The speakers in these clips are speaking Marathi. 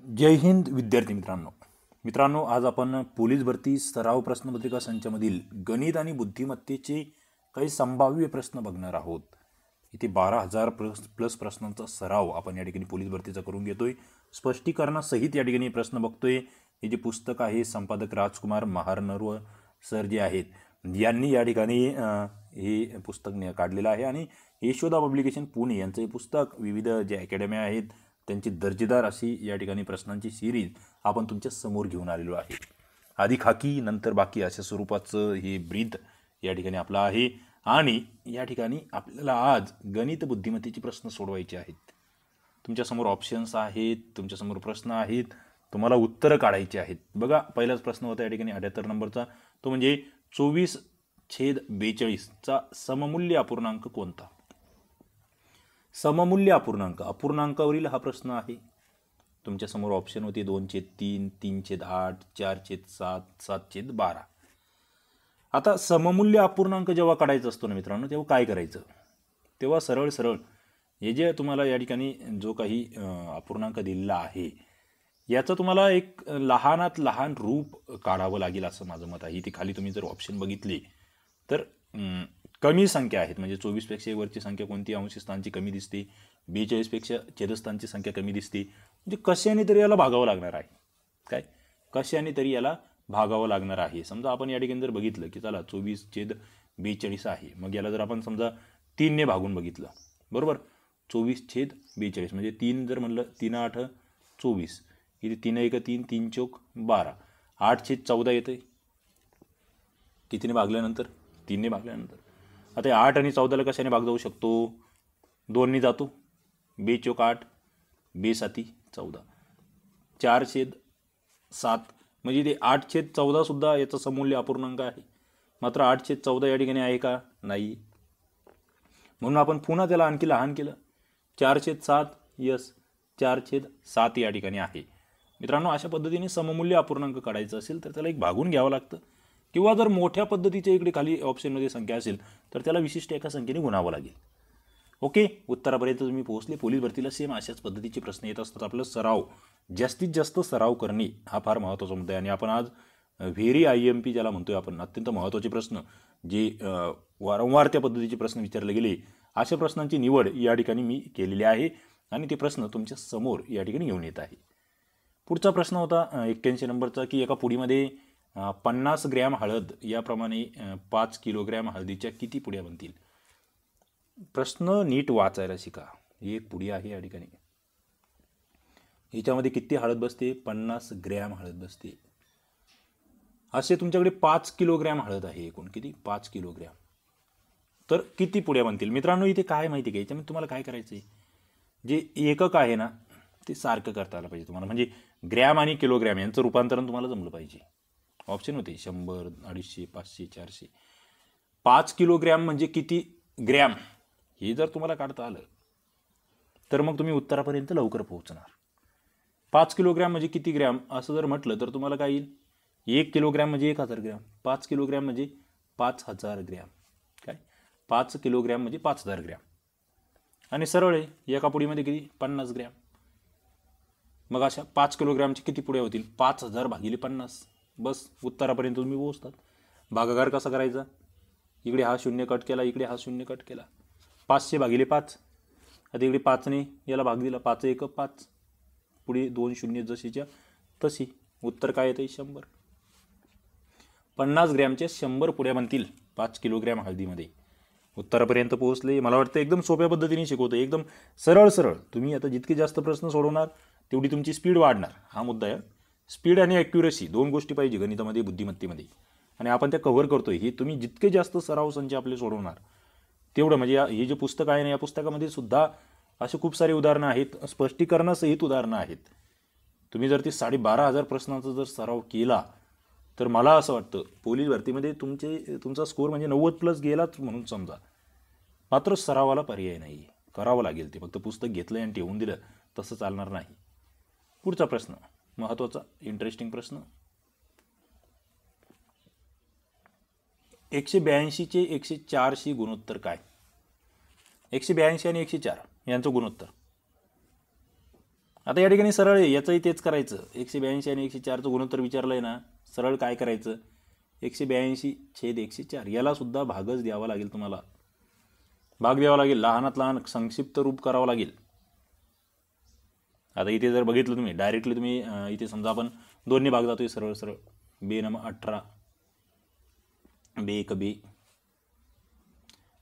जय हिंद विद्यार्थी मित्रांनो. मित्रांनो आज आपण पोलीस भरती सराव प्रश्नपत्रिका संचामधील गणित आणि बुद्धिमत्तेचे काही संभाव्य प्रश्न बघणार आहोत. इथे बारा हजार प्लस प्लस प्रश्नांचा सराव आपण या ठिकाणी पोलीस भरतीचा करून घेतोय. स्पष्टीकरणासहित या ठिकाणी प्रश्न बघतोय. हे जे पुस्तक आहे संपादक राजकुमार महारनर्व सर जे आहेत यांनी या ठिकाणी हे पुस्तक काढलेलं आहे. आणि यशोदा पब्लिकेशन पुणे यांचं हे पुस्तक विविध जे अकॅडम्या आहेत त्यांची दर्जेदार अशी या ठिकाणी प्रश्नांची सिरीज आपण तुमच्यासमोर घेऊन आलेलो आहे. आधी खाकी नंतर बाकी अशा स्वरूपाचं हे ब्रीद या ठिकाणी आपलं आहे. आणि या ठिकाणी आपल्याला आज गणित बुद्धिमत्तेचे प्रश्न सोडवायचे आहेत. तुमच्यासमोर ऑप्शन्स आहेत तुमच्यासमोर प्रश्न आहेत तुम्हाला उत्तरं काढायची आहेत. बघा पहिलाच प्रश्न होता या ठिकाणी अठ्याहत्तर नंबरचा. तो म्हणजे चोवीस छेद बेचाळीसचा सममूल्य अपूर्णांक कोणता? सममूल्य अपूर्णांक. अपूर्णांकावरील हा प्रश्न आहे. तुमच्यासमोर ऑप्शन होते दोन छेद तीन तीन छेद आठ चार छेद सात सात छेद बारा. आता सममूल्य अपूर्णांक जेव्हा काढायचा असतो ना मित्रांनो तेव्हा काय करायचं? तेव्हा सरळ सरळ हे जे तुम्हाला या ठिकाणी जो काही अपूर्णांक दिलेला आहे याचं तुम्हाला एक लहानात लहान रूप काढावं लागेल असं माझं मत आहे. इथे खाली तुम्ही जर ऑप्शन बघितले तर कमी संख्या आहेत. म्हणजे चोवीसपेक्षा वरची संख्या कोणती? अंशी स्थानची कमी दिसते. बेचाळीसपेक्षा छेदस्थानची संख्या कमी दिसते. म्हणजे कशाने तरी याला भागावं लागणार आहे? काय? कशाने तरी याला भागावं लागणार आहे? समजा आपण या ठिकाणी जर बघितलं की चला चोवीस छेद बेचाळीस आहे. मग याला जर आपण समजा तीनने भागून बघितलं. बरोबर? चोवीस छेद बेचाळीस. म्हणजे तीन जर म्हणलं तीन आठ चोवीस. इथे तीन एक तीन तीन चौक बारा. आठ छेद चौदा येते कितीने भागल्यानंतर? तीनने भागल्यानंतर. आता आठ आणि चौदाला कशाने भाग जाऊ शकतो? दोनने जातो. बे चौक आठ बे साती चौदा. चार छेद सात. म्हणजे ते आठ छेद चौदासुद्धा याचं समूल्य अपूर्णांक आहे. मात्र आठ छेद चौदा या ठिकाणी आहे का? नाही. म्हणून आपण पुन्हा त्याला आणखी लहान केलं. चार छेद सात यस. चार छेद सात या ठिकाणी आहे. मित्रांनो अशा पद्धतीने सममूल्य अपूर्णांक काढायचं असेल तर त्याला एक भागून घ्यावं लागतं. किंवा जर मोठ्या पद्धतीच्या इकडे खाली ऑप्शनमध्ये संख्या असेल तर त्याला विशिष्ट एका संख्येने गुणावं लागेल. ओके उत्तरापर्यंत तुम्ही पोहोचले. पोलीस भरतीला सेम अशाच पद्धतीचे प्रश्न येत असतात. आपलं सराव जास्तीत जास्त सराव करणे हा फार महत्त्वाचा मुद्दा आहे. आणि आपण आज व्हेरी आय एम पी ज्याला म्हणतोय आपण अत्यंत महत्त्वाचे प्रश्न जे वारंवार त्या पद्धतीचे प्रश्न विचारले गेले अशा प्रश्नांची निवड या ठिकाणी मी केलेली आहे. आणि ते प्रश्न तुमच्यासमोर या ठिकाणी घेऊन येत आहे. पुढचा प्रश्न होता एक्क्याऐंशी नंबरचा की एका पुढीमध्ये पन्नास ग्रॅम हळद याप्रमाणे पाच किलोग्रॅम हळदीच्या किती पुड्या बनतील? प्रश्न नीट वाचायला शिका. ही एक पुडी आहे या ठिकाणी. हिच्यामध्ये किती हळद बसते? पन्नास ग्रॅम हळद बसते. असे तुमच्याकडे पाच किलोग्रॅम हळद आहे एकूण. किती? पाच किलोग्रॅम. तर किती पुड्या बनतील? मित्रांनो इथे काय माहिती आहे याच्यामध्ये तुम्हाला काय करायचं आहे जे एकक आहे ना ते सारखं करता आलं पाहिजे तुम्हाला. म्हणजे ग्रॅम आणि किलोग्रॅम यांचं रूपांतरण तुम्हाला जमलं पाहिजे. ऑप्शन होते शंभर अडीचशे पाचशे चारशे. पाच किलोग्रॅम म्हणजे किती ग्रॅम? हे जर तुम्हाला काढता आलं तर मग तुम्ही उत्तरापर्यंत लवकर पोहोचणार. पाच किलोग्रॅम म्हणजे किती ग्रॅम? असं जर म्हटलं तर तुम्हाला काय येईल? एक किलोग्रॅम म्हणजे एक हजार ग्रॅम. पाच किलोग्रॅम म्हणजे पाच हजार ग्रॅम. काय? पाच किलोग्रॅम म्हणजे पाच हजार ग्रॅम. आणि सरळ आहे एका पुडीमध्ये किती? पन्नास ग्रॅम. मग अशा पाच किलोग्रॅमचे किती पुड्या होतील? पाच हजार भागिले पन्नास. बस उत्तरापर्यंत तुम्ही पोहोचतात. भागाकार कसा करायचा? इकडे हा शून्य कट केला इकडे हा शून्य कट केला. पाचशे भागिले पाच. आता इकडे पाचने याला भाग दिला पाच एक पाच. पुढे दोन शून्य जशीच्या तशी. उत्तर काय येतं शंभर. पन्नास ग्रॅमच्या शंभर पुड्या बनतील पाच किलोग्रॅम हळदीमध्ये. उत्तरापर्यंत पोहोचले. मला वाटतं एकदम सोप्या पद्धतीने शिकवतो एकदम सरळ सरळ. तुम्ही आता जितके जास्त प्रश्न सोडवणार तेवढी तुमची स्पीड वाढणार. हा मुद्दा आहे. स्पीड आणि ॲक्युरेसी दोन गोष्टी पाहिजे गणितामध्ये बुद्धिमत्तेमध्ये. आणि आपण त्या कव्हर करतोय. हे तुम्ही जितके जास्त सराव संच आपले सोडवणार तेवढं म्हणजे या हे जे पुस्तक आहे ना या पुस्तकामध्ये सुद्धा असे खूप सारे उदाहरणं आहेत. स्पष्टीकरणासहित उदाहरणं आहेत. तुम्ही जर ते साडेबारा हजार प्रश्नांचा जर सराव केला तर मला असं वाटतं पोलीस भरतीमध्ये तुमचे तुमचा स्कोअर म्हणजे नव्वद प्लस गेलाच म्हणून समजा. मात्र सरावाला पर्याय नाही. करावं लागेल ते. फक्त पुस्तक घेतलं आणि ठेवून दिलं तसं चालणार नाही. पुढचा प्रश्न. महत्त्वाचा इंटरेस्टिंग प्रश्न. एकशे ब्याऐंशीचे एकशे चारशी गुणोत्तर काय? एकशे ब्याऐंशी आणि एकशे चार यांचं गुणोत्तर. आता या ठिकाणी सरळ आहे याचंही तेच करायचं. एकशे ब्याऐंशी आणि एकशे चारचं गुणोत्तर विचारलं आहे ना सरळ काय करायचं? एकशे ब्याऐंशी छेद एकशे चार याला सुद्धा भागच द्यावा लागेल तुम्हाला. भाग द्यावा लागेल लहानात लहान संक्षिप्त रूप करावं लागेल. आता इथे जर बघितलं तुम्ही डायरेक्टली तुम्ही इथे समजा आपण दोन्ही भाग जातोय सरळ सरळ. बे नम अठरा बे एक बे.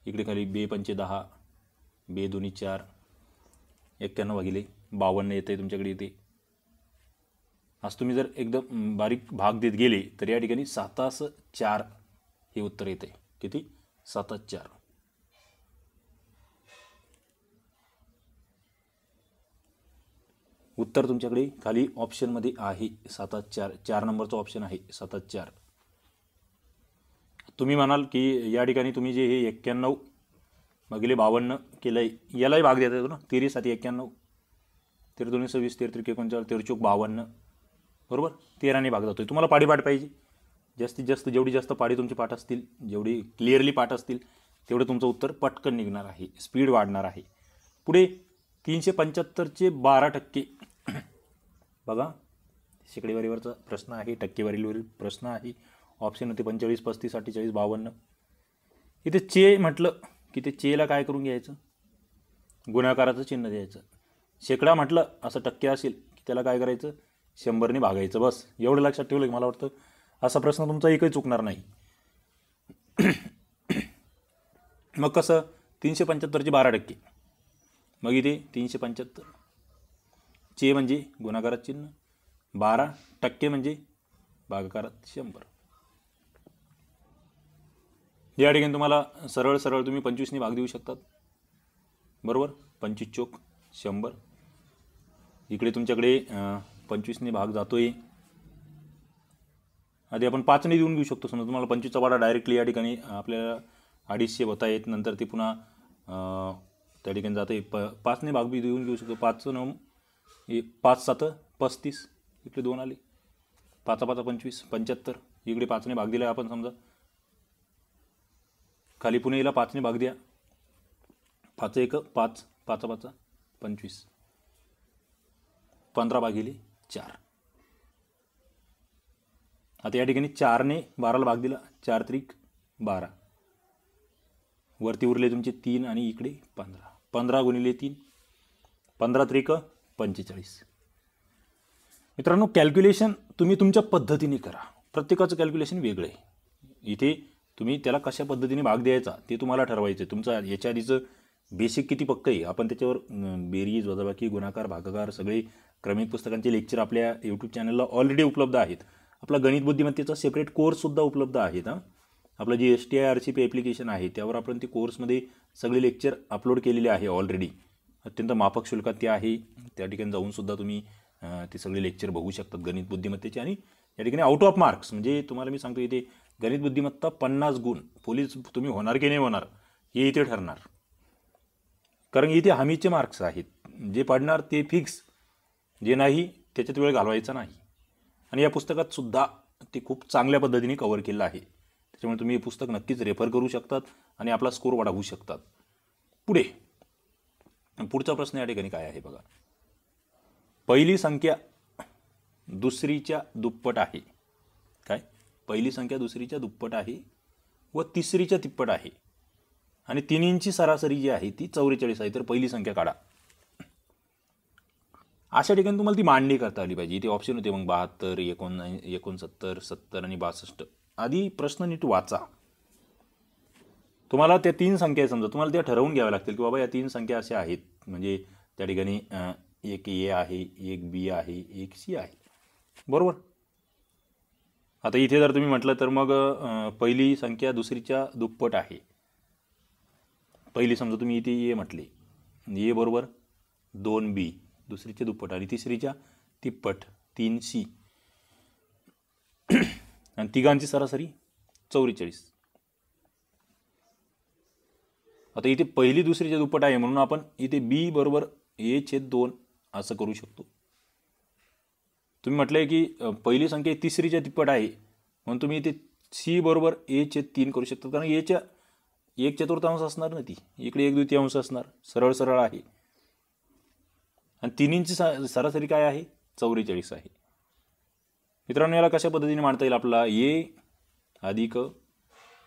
इकडे खाली बे पंचे दहा बे दोन्ही चार. एक्क्याण्णव भागिले बावन्न येते तुमच्याकडे येते आज तुम्ही जर एकदम बारीक भाग देत गेले तर या ठिकाणी सातास चार हे उत्तर येते किती? सातास चार. उत्तर तुमच्याकडे खाली ऑप्शनमध्ये आहे. सातात चार चार नंबरचं ऑप्शन आहे. सातात चार. तुम्ही म्हणाल की या ठिकाणी तुम्ही जे हे एक्क्याण्णव भागिले बावन्न केलं आहे यालाही भाग देता येतो ना? तेरी साती एक्क्याण्णव तेरा दोन्ही सव्वीस तेर त्रिक एकोणचाळीस तेरचोक बावन्न. बरोबर? तेराने भाग जातो आहे तुम्हाला पाडी पाठ पाहिजे. जास्तीत जास्त जेवढी जास्त पाडी तुमची पाठ असतील जेवढी क्लिअरली पाठ असतील तेवढं तुमचं उत्तर पटकन निघणार आहे. स्पीड वाढणार आहे. पुढे तीनशे पंच्याहत्तरचे बारा टक्के बघा शेकडेवारीवरचा प्रश्न आहे टक्केवारीवरील प्रश्न आहे. ऑप्शन होते पंचेचाळीस पस्तीस अठ्ठेचाळीस बावन्न. इथे चे म्हटलं की ते चेला काय करून घ्यायचं? गुणाकाराचं चिन्ह द्यायचं. शेकडा म्हटलं असं टक्के असेल की त्याला काय करायचं? शंभरने भागायचं बस. एवढं लक्षात ठेवलं की मला वाटतं असा प्रश्न तुमचा एकही चुकणार नाही. मग कसं? तीनशे पंच्याहत्तरचे बारा टक्के. मग इथे तीनशे पंच्याहत्तर. चे म्हणजे गुणाकारात चिन्ह बारा टक्के म्हणजे भागाकारात शंभर. या ठिकाणी तुम्हाला सरळ सरळ तुम्ही पंचवीसने भाग देऊ शकतात. बरोबर? पंचवीस चोक शंभर. इकडे तुमच्याकडे पंचवीसने भाग जातोय. आधी आपण पाचने देऊन घेऊ शकतो. समजा तुम्हाला पंचवीसचा वाडा डायरेक्टली या ठिकाणी आपल्याला अडीचशे होता येत. नंतर ते पुन्हा त्या ठिकाणी जाते प पाचने भाग बी देऊन घेऊ शकतो. पाचचं नऊ एक पाच सात पस्तीस इकडे दोन आले. पाचा पाचा पंचवीस पंच्याहत्तर. इकडे पाचने भाग दिला आपण समजा. खाली पुणे पाचने भाग द्या. पाच एक पाच पाचा पाचा पंचवीस. पंधरा भागिले चार. आता या ठिकाणी चारने बाराला भाग दिला. चार त्रिक बारा. वरती उरले तुमचे तीन आणि इकडे पंधरा. पंधरा गुणिले तीन. पंधरा त्रिक पंचेचाळीस. मित्रांनो कॅल्क्युलेशन तुम्ही तुमच्या पद्धतीने करा. प्रत्येकाचं कॅल्क्युलेशन वेगळं आहे. इथे तुम्ही त्याला कशा पद्धतीने भाग द्यायचा ते तुम्हाला ठरवायचं आहे तुमचं याच्या आधीचं बेसिक किती पक्कं आहे आपण त्याच्यावर बेरीज वजाबाकी गुणाकार भागाकार सगळे क्रमिक पुस्तकांचे लेक्चर आपल्या यूट्यूब चॅनलला ऑलरेडी उपलब्ध आहेत. आपला गणित बुद्धिमत्तेचा सेपरेट कोर्ससुद्धा उपलब्ध आहेत हां. आपलं G S T I R C P application आहे त्यावर आपण ते कोर्समध्ये सगळे लेक्चर अपलोड केलेले आहे ऑलरेडी अत्यंत माफक शुल्कात ते आहे. त्या ठिकाणी जाऊनसुद्धा तुम्ही ती ते सगळे लेक्चर बघू शकतात गणित बुद्धिमत्तेचे आणि या ठिकाणी आउट ऑफ मार्क्स म्हणजे तुम्हाला मी सांगतो इथे गणित बुद्धिमत्ता पन्नास गुण पोलीस तुम्ही होणार की नाही होणार हे इथे ठरणार. कारण इथे हमीचे मार्क्स आहेत. जे पडणार ते फिक्स जे नाही त्याच्यात वेळ घालवायचा नाही. आणि या पुस्तकात सुद्धा ते खूप चांगल्या पद्धतीने कव्हर केलं आहे. त्याच्यामुळे तुम्ही हे पुस्तक नक्कीच रेफर करू शकतात आणि आपला स्कोर वाढवू शकतात. पुढे. पुढचा प्रश्न या ठिकाणी काय आहे बघा. पहिली संख्या दुसरीच्या दुप्पट आहे. काय? पहिली संख्या दुसरीच्या दुप्पट आहे व तिसरीच्या तिप्पट आहे. आणि तिन्हींची सरासरी जी आहे ती चौवेचाळीस आहे. तर पहिली संख्या काढा. अशा ठिकाणी तुम्हाला ती मांडणी करता आली पाहिजे. इथे ऑप्शन होते मग बहात्तर एकोण एकोणसत्तर सत्तर आणि बासष्ट. आधी प्रश्न नीट वाचा. तुम्हाला त्या तीन संख्या आहे समजा तुम्हाला त्या ठरवून घ्याव्या लागतील की बाबा या तीन संख्या अशा आहेत. म्हणजे त्या ठिकाणी एक ए आहे एक बी आहे एक सी आहे. बरोबर? आता इथे जर तुम्ही म्हटलं तर मग पहिली संख्या दुसरीच्या दुप्पट आहे. पहिली समजा तुम्ही इथे ए म्हटले. ए बरोबर दोन बी दुसरीच्या दुप्पट आणि तिसरीच्या तिप्पट तीन सी. आणि तिघांची सरासरी चौवेचाळीस. आता इथे पहिली दुसरीच्या दुप्पट आहे म्हणून आपण इथे बी बरोबर ए छेद दोन असं करू शकतो. तुम्ही म्हटलंय की पहिली संख्या ही तिसरीच्या तिप्पट आहे म्हणून तुम्ही इथे सी बरोबर ए छेद तीन करू शकता. कारण एच्या एक चतुर्थांश असणार ना ती. इकडे एक द्वितीयांश असणार. सरळ सरळ आहे. आणि तिन्हींची सरासरी काय आहे? चौवेचाळीस आहे. मित्रांनो याला कशा पद्धतीने मांडता येईल आपला ए अधिक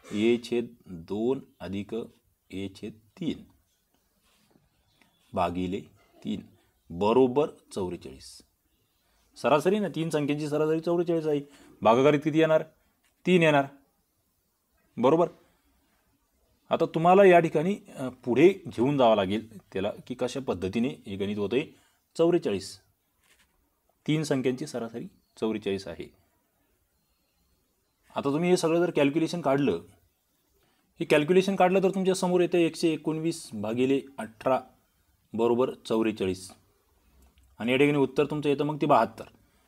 ए छेद दोन अधिक ए छेद तीन. भागिले तीन. बरोबर चौवेचाळीस. सरासरी ना तीन संख्यांची सरासरी चौवेचाळीस आहे. भागाकारीत किती येणार? तीन येणार. बरोबर? आता तुम्हाला या ठिकाणी पुढे घेऊन जावं लागेल त्याला की कशा पद्धतीने हे गणित होतं आहे चौवेचाळीस. तीन संख्यांची सरासरी चौवेचाळीस आहे. आता तुम्ही हे सगळं जर कॅल्क्युलेशन काढलं हे कॅल्क्युलेशन काढलं तर तुमच्यासमोर येतं एकशे एकोणवीस भागिले अठरा बरोबर चौवेचाळीस. आणि या ठिकाणी उत्तर तुमचं येतं मग ते बहात्तर.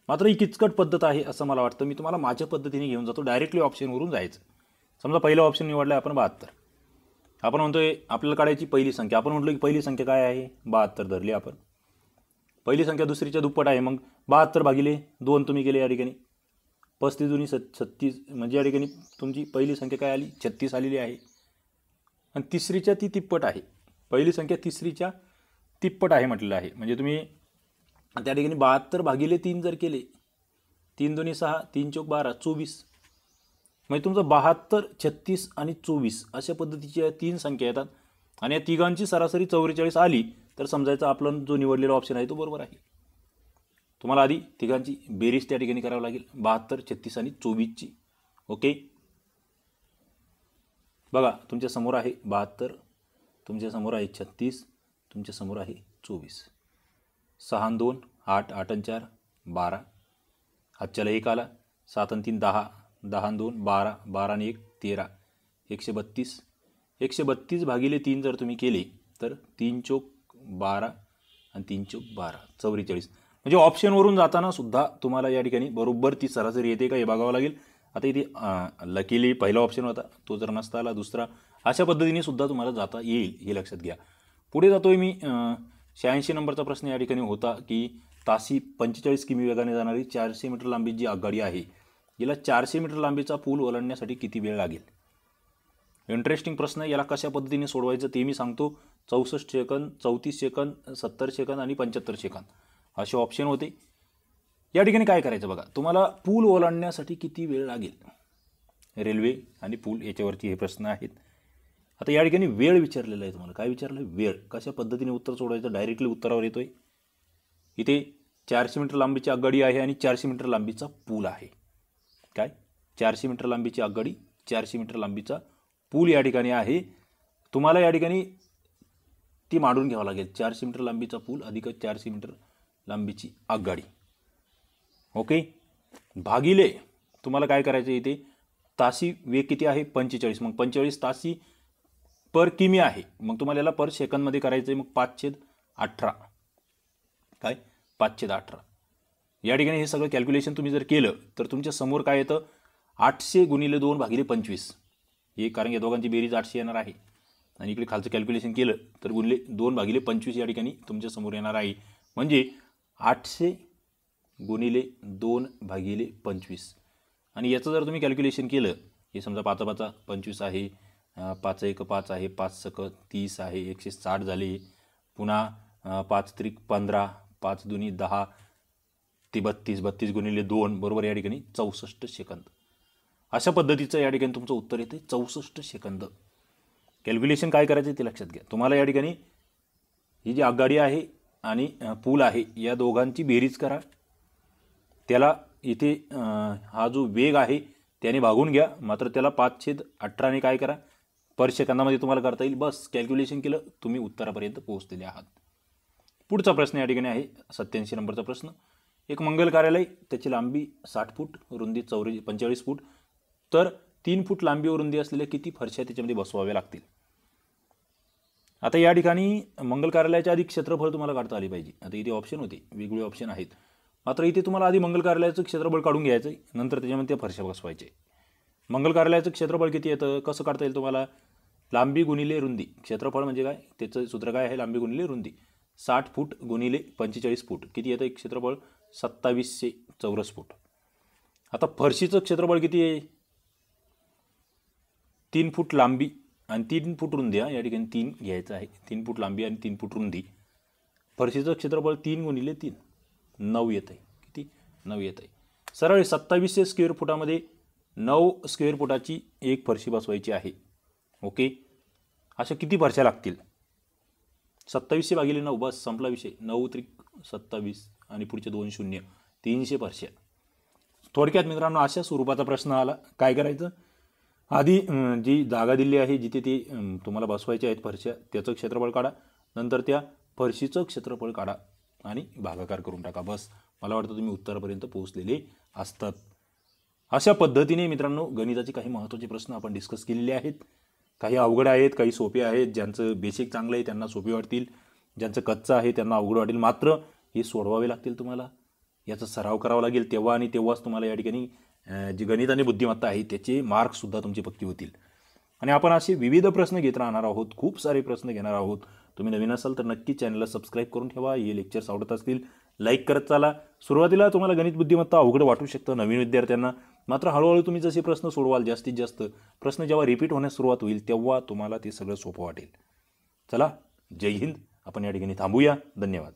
मात्र ही किचकट पद्धत आहे असं मला वाटतं. मी तुम्हाला माझ्या पद्धतीने घेऊन जातो. डायरेक्टली ऑप्शनवरून जायचं. समजा पहिलं ऑप्शन निवडलं आपण बहात्तर. आपण म्हणतोय आपल्याला काढायची पहिली संख्या. आपण म्हटलं की पहिली संख्या काय आहे? बहात्तर धरली आपण. पहिली संख्या दुसरीच्या दुप्पट आहे. मग बहात्तर भागिले दोन तुम्ही केले या ठिकाणी. पस्तीस दुनी सत् छत्तीस म्हणजे या ठिकाणी तुमची पहिली संख्या काय आली? छत्तीस आलेली आहे. आणि तिसरीच्या ती तिप्पट आहे. पहिली संख्या तिसरीच्या तिप्पट आहे म्हटलेलं आहे. म्हणजे तुम्ही त्या ठिकाणी बहात्तर भागिले तीन जर केले तीन दोन्ही सहा तीन चौक बारा चोवीस. म्हणजे तुमचं बहात्तर छत्तीस आणि चोवीस अशा पद्धतीच्या तीन संख्या येतात. आणि या तिघांची सरासरी चौवेचाळीस आली तर समजायचं आपलं जो निवडलेला ऑप्शन आहे तो बरोबर आहे. तुम्हाला आधी तिघांची बेरीज त्या ठिकाणी करावं लागेल. बहात्तर छत्तीस आणि चोवीसची. ओके? बघा तुमच्यासमोर आहे बहात्तर तुमच्यासमोर आहे छत्तीस तुमच्यासमोर आहे चोवीस. सहा दोन आठ आठ आणि चार बारा. हातच्याला एक आला. सात आणि तीन दहा. दहा दोन बारा. बारा आणि एक तेरा. एकशे बत्तीस. एकशे बत्तीस भागिले तीन जर तुम्ही केले तर तीन चोक बारा आणि तीन चोक बारा. चौवेचाळीस. म्हणजे ऑप्शनवरून जाताना सुद्धा तुम्हाला या ठिकाणी बरोबर ती सरासरी येते का हे बघावं लागेल. आता इथे लकीली पहिला ऑप्शन होता तो जर नसता आला दुसरा अशा पद्धतीने सुद्धा तुम्हाला जाता येईल हे लक्षात घ्या. पुढे जातोय मी शहाऐंशी नंबरचा प्रश्न या ठिकाणी होता की तासी पंचेचाळीस किमी वेगाने जाणारी चारशे मीटर लांबी जी आघाडी आहे याला चारशे मीटर लांबीचा पूल ओलांडण्यासाठी किती वेळ लागेल? इंटरेस्टिंग प्रश्न आहे. याला कशा पद्धतीने सोडवायचं ते मी सांगतो. चौसष्ट सेकंद चौतीस सेकंद सत्तर सेकंद आणि पंच्याहत्तर सेकंद. असे ऑप्शन होते. या ठिकाणी काय करायचं बघा तुम्हाला पूल ओलांडण्यासाठी किती वेळ लागेल? रेल्वे आणि पूल याच्यावरती हे प्रश्न आहेत. आता या ठिकाणी वेळ विचारलेला आहे तुम्हाला. काय विचारलं आहे वेळ. कशा पद्धतीने उत्तर सोडवायचं? डायरेक्टली उत्तरावर येतो आहे इथे चारशे मीटर लांबीची आगगाडी आहे आणि चारशे मीटर लांबीचा पूल आहे. काय? चारशे मीटर लांबीची आगगाडी चारशे मीटर लांबीचा पूल या ठिकाणी आहे. तुम्हाला या ठिकाणी ती मांडून घ्यावं लागेल. चारशे मीटर लांबीचा पूल अधिक चारशे मीटर लांबीची आगगाडी ओके? भागिले तुम्हाला काय करायचं आहे इथे? तासी वेग किती आहे? पंचेचाळीस. मग पंचेचाळीस तासी पर किमी आहे? मग तुम्हाला याला पर सेकंदमध्ये करायचं आहे मग पाचशेद अठरा. काय? पाचशेद अठरा. या ठिकाणी हे सगळं कॅल्क्युलेशन तुम्ही जर केलं तर तुमच्यासमोर काय येतं? आठशे गुणिले दोन भागिले पंचवीस. हे कारण या दोघांची बेरीज आठशे येणार आहे. आणि इकडे खालचं कॅल्क्युलेशन केलं तर गुणले दोन भागिले पंचवीस या ठिकाणी तुमच्यासमोर येणार आहे. म्हणजे आठशे गुणिले दोन भागिले पंचवीस. आणि याचं जर तुम्ही कॅल्क्युलेशन केलं हे समजा पाचा पाचा पंचवीस आहे पाच एक पाच आहे पाच सक तीस आहे एकशे साठ झाले पुन्हा पाच त्रिक पंधरा पाच दुनी दहा ते बत्तीस बत्तीस गुणिले दोन बरोबर या ठिकाणी चौसष्ट सेकंद. अशा पद्धतीचं या ठिकाणी तुमचं उत्तर येते चौसष्ट सेकंद. कॅल्क्युलेशन काय करायचं ते लक्षात घ्या. तुम्हाला या ठिकाणी ही जी आघाडी आहे आणि पूल आहे या दोघांची बेरीज करा. त्याला इथे हा जो वेग आहे त्याने भागून घ्या. मात्र त्याला पाच छेद अठराने काय करा. पर सेकंदामध्ये तुम्हाला करता येईल. बस कॅल्क्युलेशन केलं तुम्ही उत्तरापर्यंत पोहोचलेले आहात. पुढचा प्रश्न या ठिकाणी आहे सत्याऐंशी नंबरचा प्रश्न. एक मंगल कार्यालय त्याची लांबी साठ फूट रुंदी चौरे पंचेचाळीस फूट. तर तीन फूट लांबी व रुंदी असलेल्या किती फरशा त्याच्यामध्ये बसवाव्या लागतील. आता या ठिकाणी मंगल कार्यालयाच्या आधी क्षेत्रफळ तुम्हाला काढता आली पाहिजे. आता इथे ऑप्शन होते. वेगवेगळे ऑप्शन आहेत. मात्र इथे तुम्हाला आधी मंगल कार्यालयाचं क्षेत्रफळ काढून घ्यायचं आहे. नंतर त्याच्यामध्ये ते फरशा बसवायचे. मंगल कार्यालयाचं क्षेत्रफळ किती येतं? कसं काढता येईल तुम्हाला? लांबी गुणिले रुंदी. क्षेत्रफळ म्हणजे काय? त्याचं सूत्र काय आहे? लांबी गुणिले रुंदी. साठ फूट गुणिले पंचेचाळीस फूट. किती येतं एक क्षेत्रफळ? सत्तावीसशे चौरस फूट. आता फरशीचं क्षेत्रफळ किती आहे? तीन फूट लांबी आणि तीन फूट रुंदी हा या ठिकाणी तीन घ्यायचं आहे. तीन फूट लांबी आणि तीन फूट रुंदी. फरशीचं क्षेत्रफळ तीन गुणिले तीन. नऊ येत आहे किती? नऊ येत आहे सरळ सत्तावीसशे स्क्वेअर फुटामध्ये नऊ स्क्वेअर फुटाची एक फरशी बसवायची आहे. ओके? अशा किती फरशा लागतील? सत्तावीसशे भागिले नऊ. बस संपला विषय. नऊ त्रिक सत्तावीस आणि पुढचे दोन शून्य. तीनशे फरशा थोडक्यात मित्रांनो अशा स्वरूपाचा प्रश्न आला. काय करायचं? आधी जी जागा दिली आहे जिथे ती तुम्हाला बसवायची आहेत फरशा त्याचं क्षेत्रफळ काढा. नंतर त्या फरशीचं क्षेत्रफळ काढा आणि भागाकार करून टाका. बस. मला वाटतं तुम्ही उत्तरापर्यंत पोहोचलेले असतात. अशा पद्धतीने मित्रांनो गणिताचे काही महत्त्वाचे प्रश्न आपण डिस्कस केलेले आहेत. काही अवघड आहेत काही सोपे आहेत. ज्यांचं बेसिक चांगलं आहे त्यांना सोपे वाटतील. ज्यांचं कच्चं आहे त्यांना अवघड वाटेल. मात्र हे सोडवावे लागतील तुम्हाला. याचा सराव करावा लागेल. तेव्हा आणि तेव्हाच तुम्हाला या ठिकाणी जी गणित आणि बुद्धिमत्ता आहे त्याचे मार्क्ससुद्धा तुमचे पक्की होतील. आणि आपण असे विविध प्रश्न घेत राहणार आहोत खूप सारे प्रश्न घेणार आहोत. तुम्ही नवीन असाल तर नक्की चॅनलला सबस्क्राईब करून ठेवा. हे लेक्चर्स आवडत असतील लाईक करत चाला. सुरुवातीला तुम्हाला गणित बुद्धिमत्ता अवघड वाटू शकतं नवीन विद्यार्थ्यांना. मात्र हळूहळू तुम्ही जसे प्रश्न सोडवाल जास्तीत जास्त प्रश्न जेव्हा रिपीट होण्यास सुरुवात होईल तेव्हा तुम्हाला ते सगळं सोपं वाटेल. चला जय हिंद. आपण या ठिकाणी थांबूया. धन्यवाद.